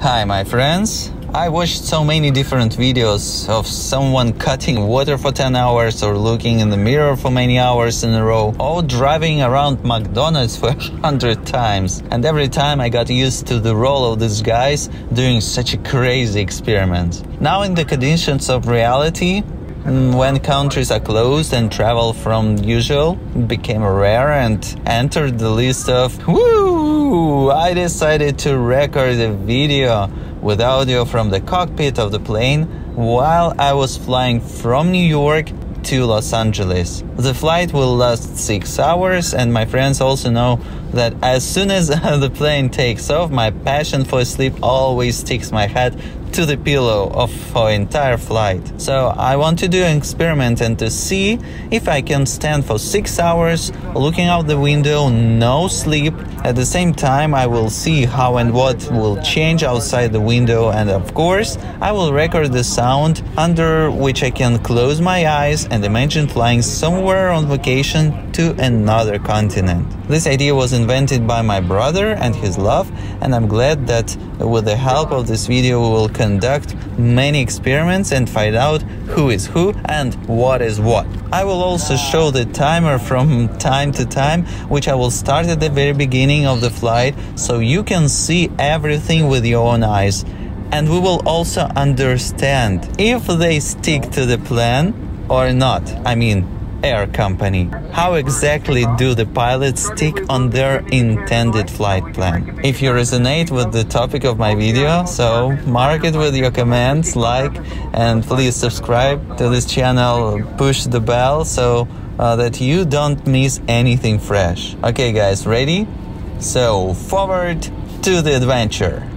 Hi, my friends. I watched so many different videos of someone cutting water for 10 hours or looking in the mirror for many hours in a row, or driving around McDonald's for 100 times. And every time I got used to the role of these guys doing such a crazy experiment. Now, in the conditions of reality, mm, when countries are closed and travel from usual became rare and entered the list of woo, I decided to record a video with audio from the cockpit of the plane while I was flying from New York to Los Angeles. The flight will last six hours, and my friends also know that as soon as the plane takes off, my passion for sleep always sticks my head to the pillow of for entire flight. So I want to do an experiment and to see if I can stand for six hours looking out the window, no sleep. At the same time, I will see how and what will change outside the window, and of course, I will record the sound under which I can close my eyes and imagine flying somewhere on vacation to another continent. This idea was invented by my brother and his love, and I'm glad that with the help of this video we will conduct many experiments and find out who is who and what is what. I will also show the timer from time to time, which I will start at the very beginning of the flight so you can see everything with your own eyes. And we will also understand if they stick to the plan or not. I mean, air company. How exactly do the pilots stick on their intended flight plan? If you resonate with the topic of my video, so mark it with your comments, like, and please subscribe to this channel, push the bell so uh, that you don't miss anything fresh. Okay, guys, ready? So, forward to the adventure.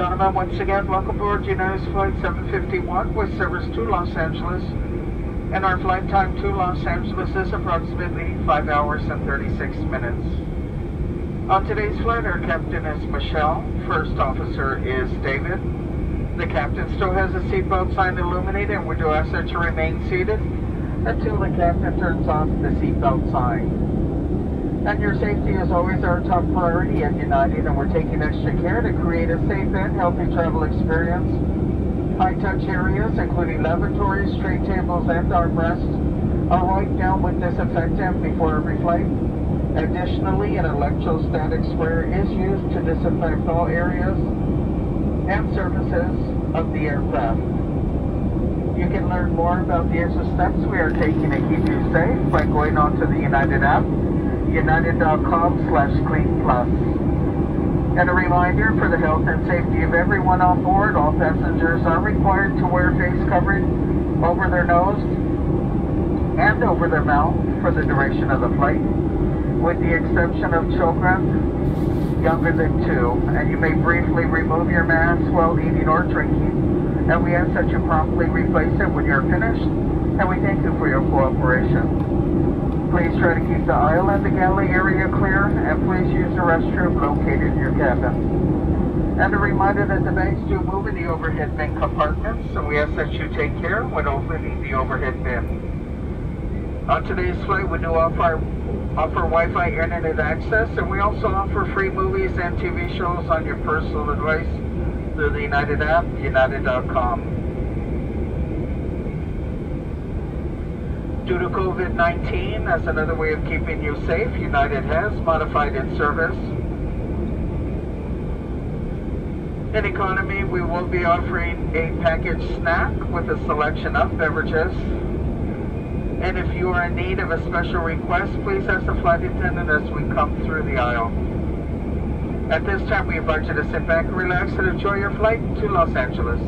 Gentlemen. Once again, welcome aboard United Flight 751 with service to Los Angeles. And our flight time to Los Angeles is approximately 5 hours and 36 minutes. On today's flight, our captain is Michelle. First officer is David. The captain still has the seatbelt sign illuminated, and we do ask that you remain seated until the captain turns off the seatbelt sign. And your safety is always our top priority at United, and we're taking extra care to create a safe and healthy travel experience. High-touch areas, including lavatories, tray tables, and armrests, are wiped down with disinfectant before every flight. Additionally, an electrostatic sprayer is used to disinfect all areas and surfaces of the aircraft. You can learn more about the extra steps we are taking to keep you safe by going onto the United app united.com slash clean plus. And a reminder for the health and safety of everyone on board, all passengers are required to wear face covering over their nose and over their mouth for the duration of the flight, with the exception of children younger than two. And you may briefly remove your mask while eating or drinking, and we ask that you promptly replace it when you're finished, and we thank you for your cooperation. Please try to keep the aisle and the galley area clear, and please use the restroom located in your cabin. And a reminder that the bags do move in the overhead bin compartments, so we ask that you take care when opening the overhead bin. On today's flight, we do offer, offer Wi-Fi internet access, and we also offer free movies and TV shows on your personal device through the United app, united.com. Due to COVID-19, as another way of keeping you safe, United has modified its service. In economy, we will be offering a packaged snack with a selection of beverages. And if you are in need of a special request, please ask the flight attendant as we come through the aisle. At this time, we invite you to sit back, relax, and enjoy your flight to Los Angeles.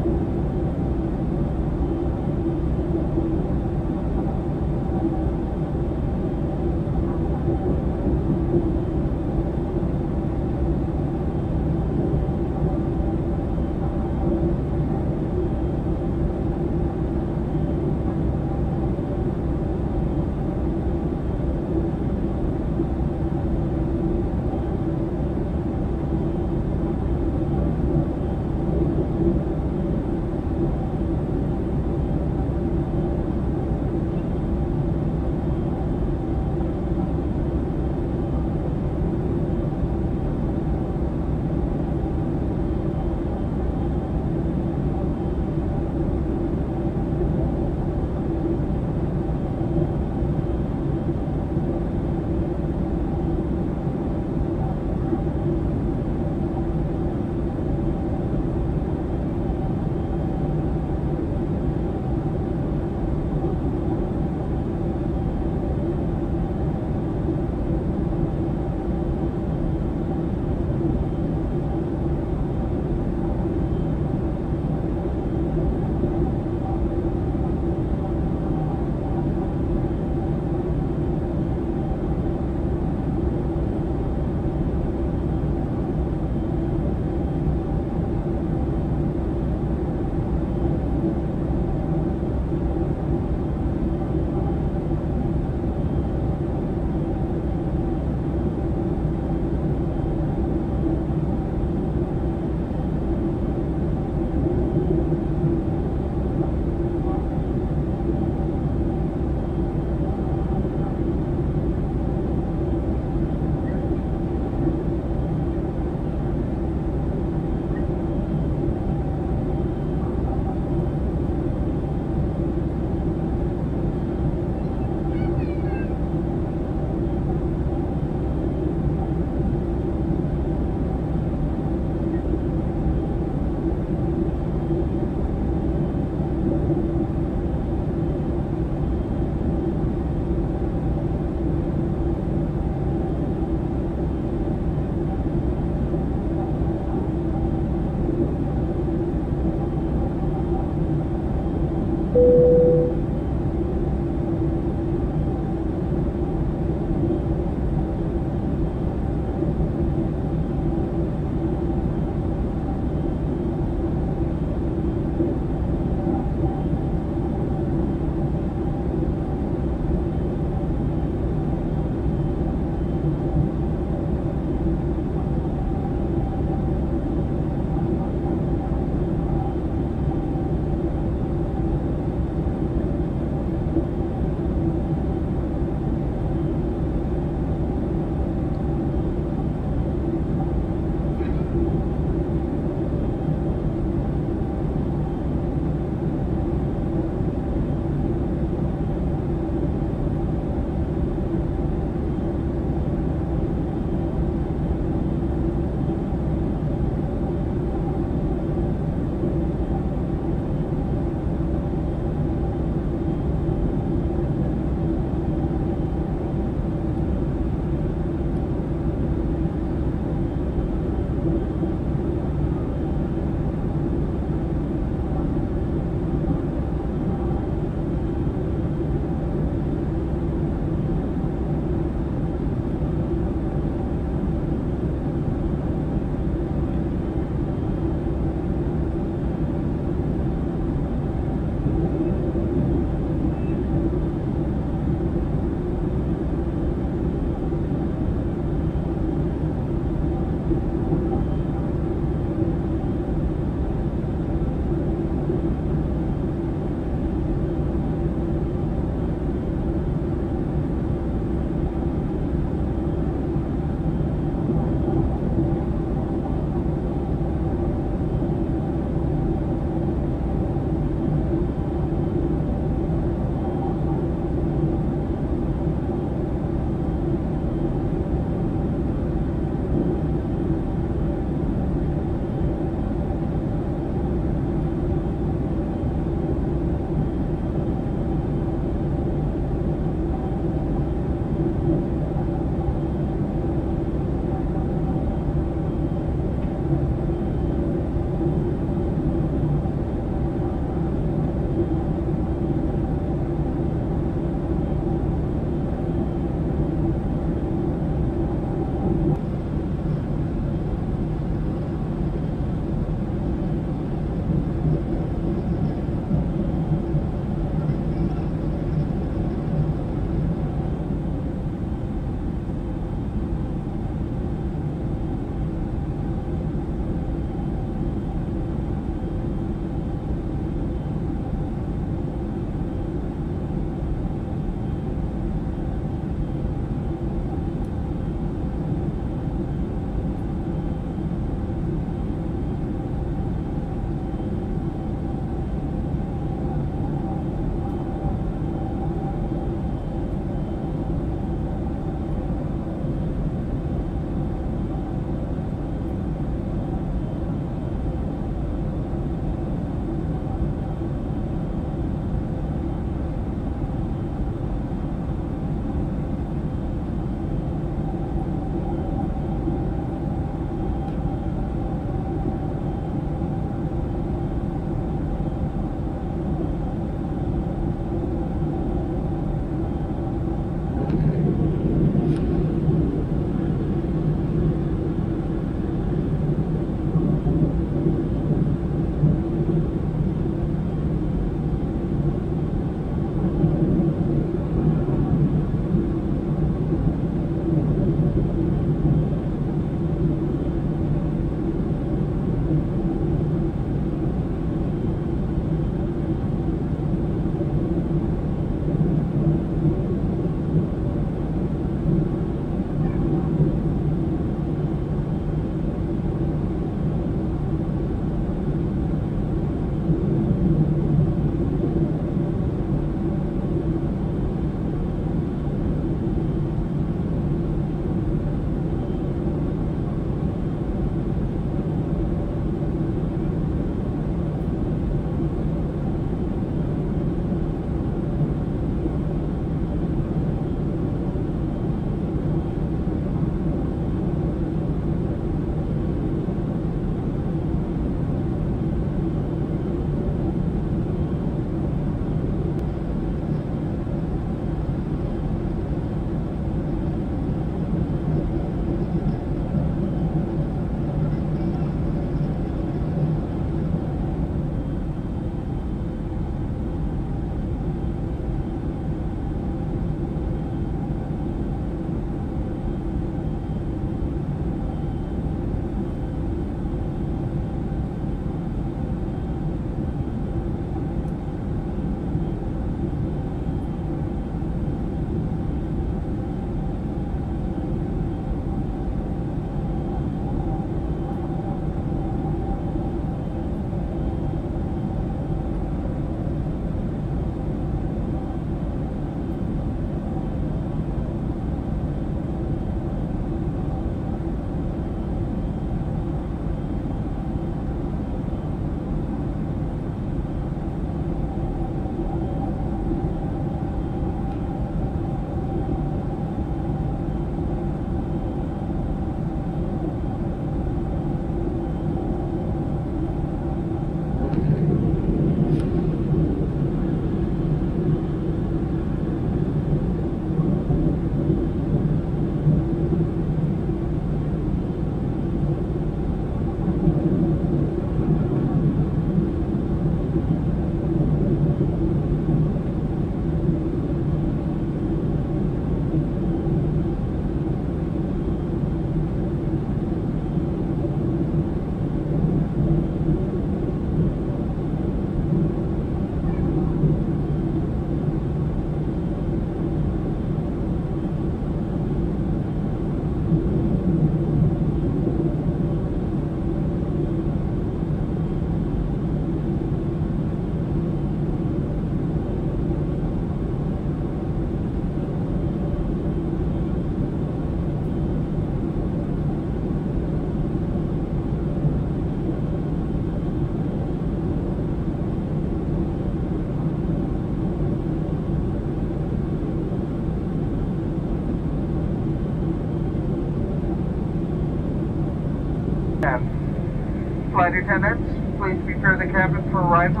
Prepare the cabin for arrival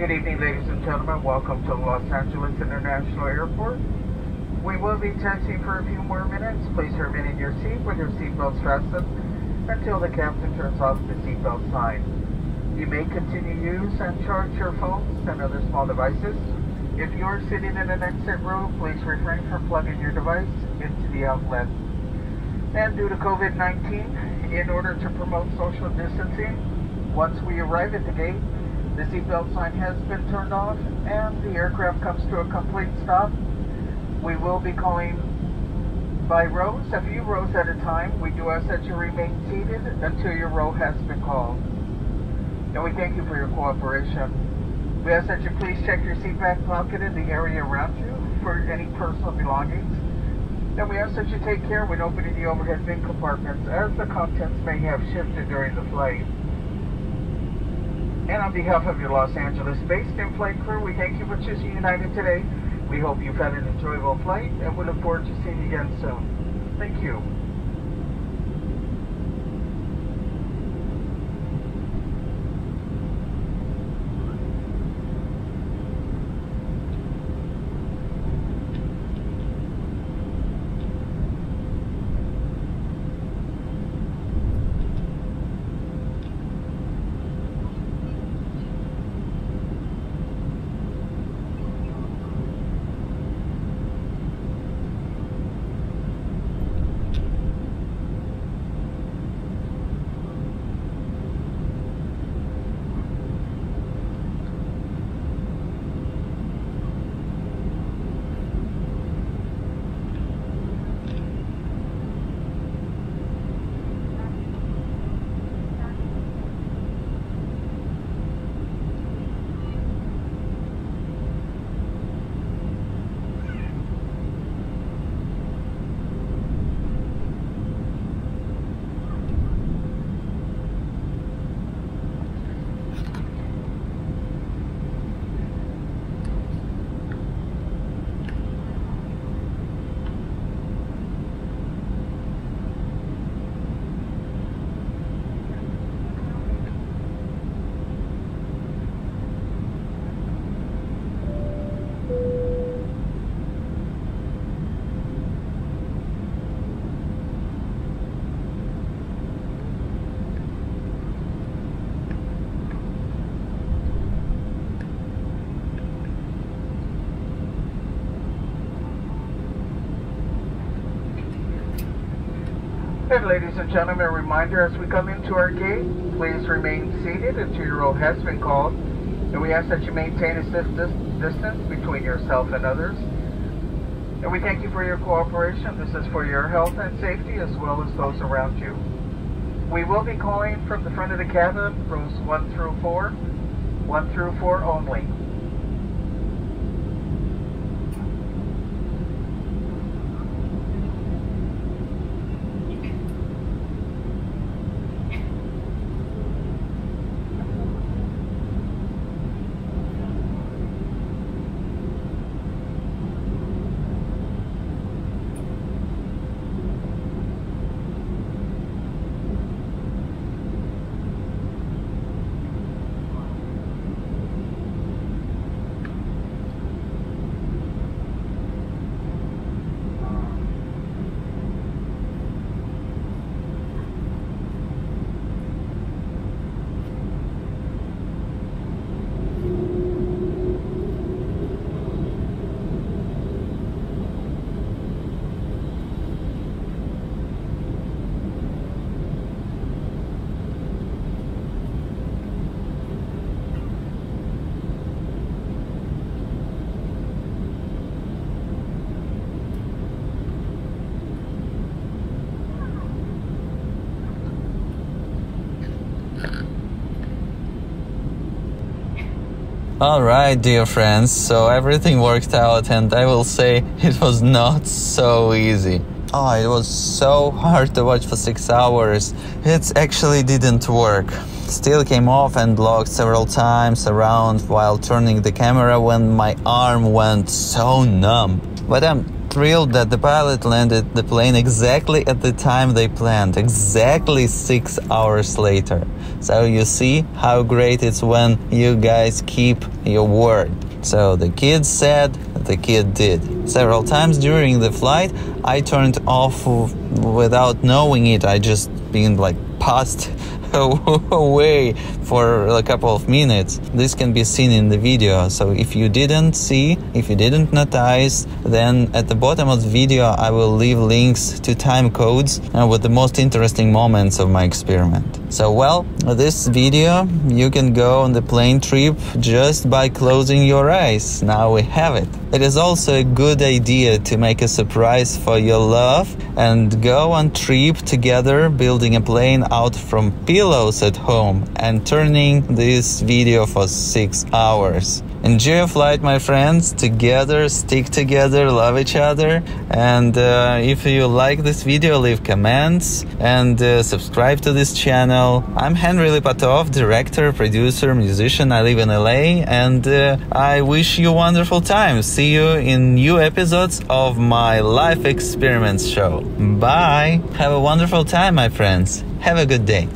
good evening, ladies and gentlemen. Welcome to Los Angeles International Airport. We will be taxiing for a few more minutes. Please remain in your seat with your seatbelts fastened until the captain turns off the seatbelt sign. You may continue use and charge your phones and other small devices. If you are sitting in an exit row, please refrain from plugging your device into the outlet. And due to COVID-19, in order to promote social distancing, once we arrive at the gate, the seatbelt sign has been turned off and the aircraft comes to a complete stop. We will be calling by rows, a few rows at a time. We do ask that you remain seated until your row has been called. And we thank you for your cooperation. We ask that you please check your seat back pocket and the area around you for any personal belongings. And we ask that you take care when opening the overhead bin compartments as the contents may have shifted during the flight. And on behalf of your Los Angeles-based in-flight crew, we thank you for choosing United today. We hope you've had an enjoyable flight, and we look forward to seeing you again soon. Thank you. And ladies and gentlemen, a reminder as we come into our gate, please remain seated until your roll has been called. And we ask that you maintain a safe distance between yourself and others. And we thank you for your cooperation. This is for your health and safety as well as those around you. We will be calling from the front of the cabin, rows 1 through 4, 1 through 4 only. Right, dear friends, so everything worked out, and I will say it was not so easy. Oh, it was so hard to watch for six hours. It actually didn't work. Still came off and locked several times around while turning the camera when my arm went so numb. But I'm thrilled that the pilot landed the plane exactly at the time they planned, exactly six hours later. So you see how great it's when you guys keep your word. So the kid said, the kid did. Several times during the flight, I turned off without knowing it. I just been like passed away for a couple of minutes. This can be seen in the video. So if you didn't see, if you didn't notice, then at the bottom of the video I will leave links to time codes with the most interesting moments of my experiment. So well, this video you can go on the plane trip just by closing your eyes. Now we have it. It is also a good idea to make a surprise for your love and go on trip together building a plane out from pillows at home and turning this video for 6 hours. Enjoy flight, my friends. Together, stick together, love each other. And uh, if you like this video, leave comments and uh, subscribe to this channel. I'm Henry Lipatov, director, producer, musician. I live in LA and uh, I wish you wonderful time. See you in new episodes of my life experiments show. Bye. Have a wonderful time, my friends. Have a good day.